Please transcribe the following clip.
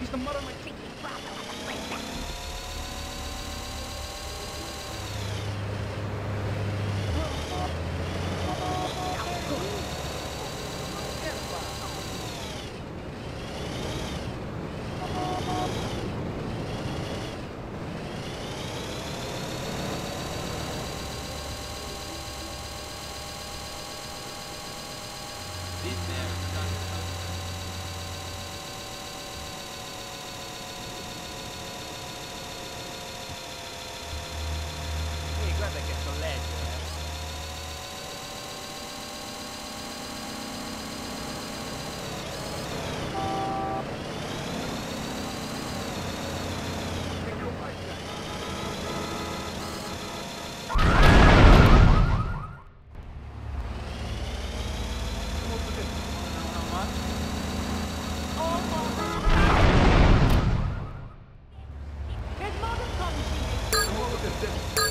He's the mother of my thinking. dip, dip.